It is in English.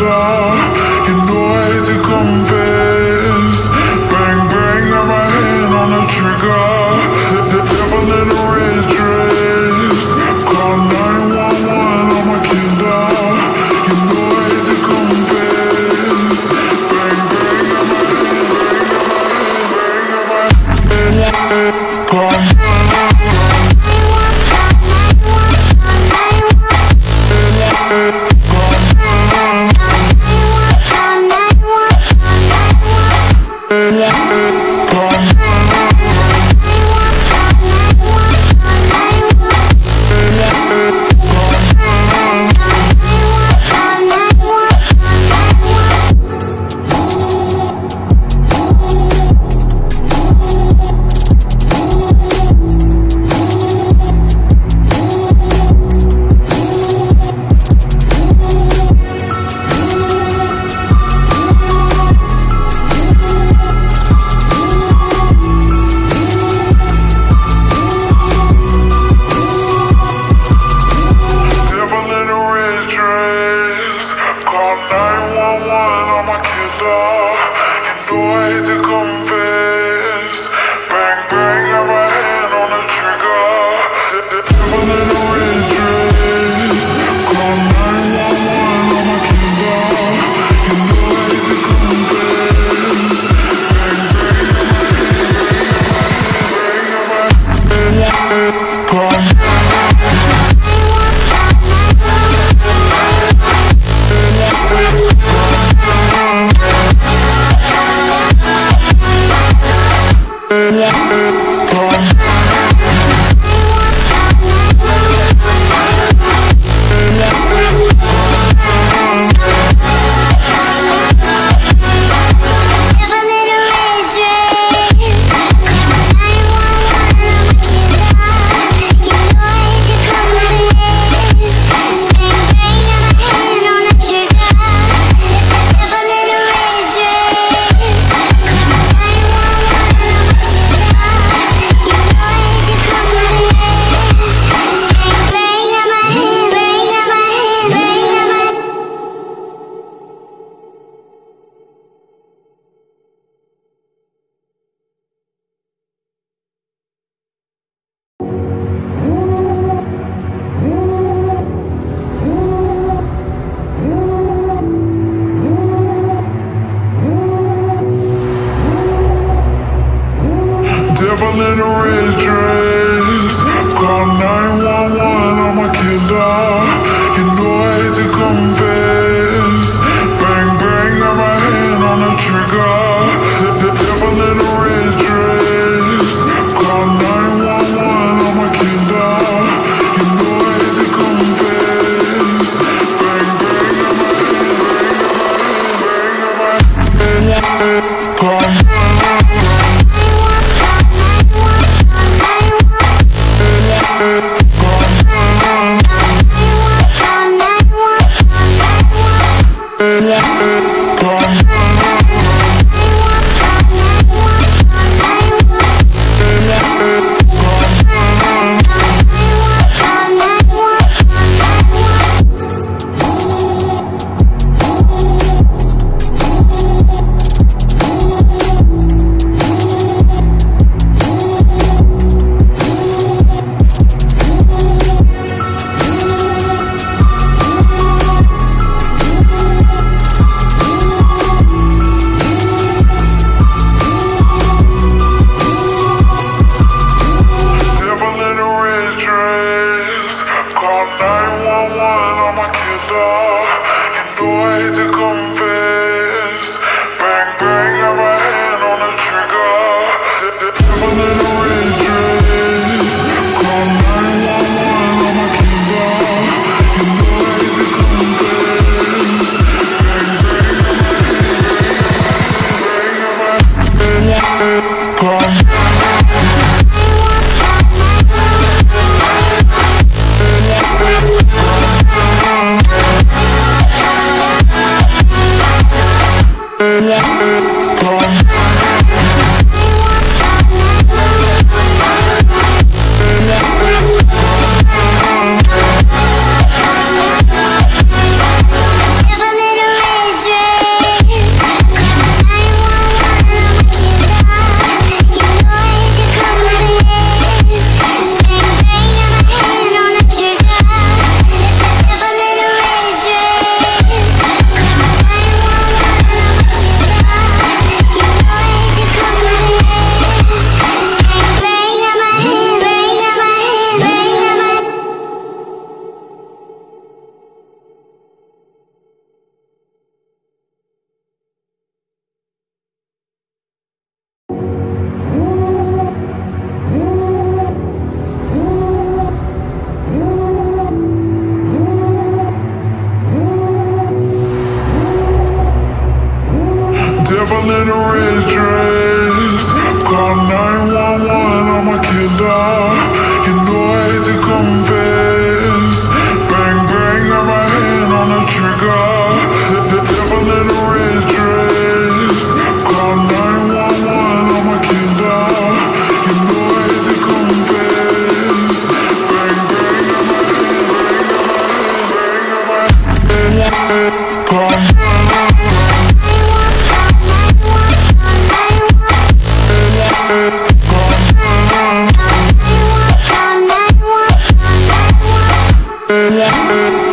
You know I to confess. A I'm 911 on my kids up. And though I hate to come I'm Música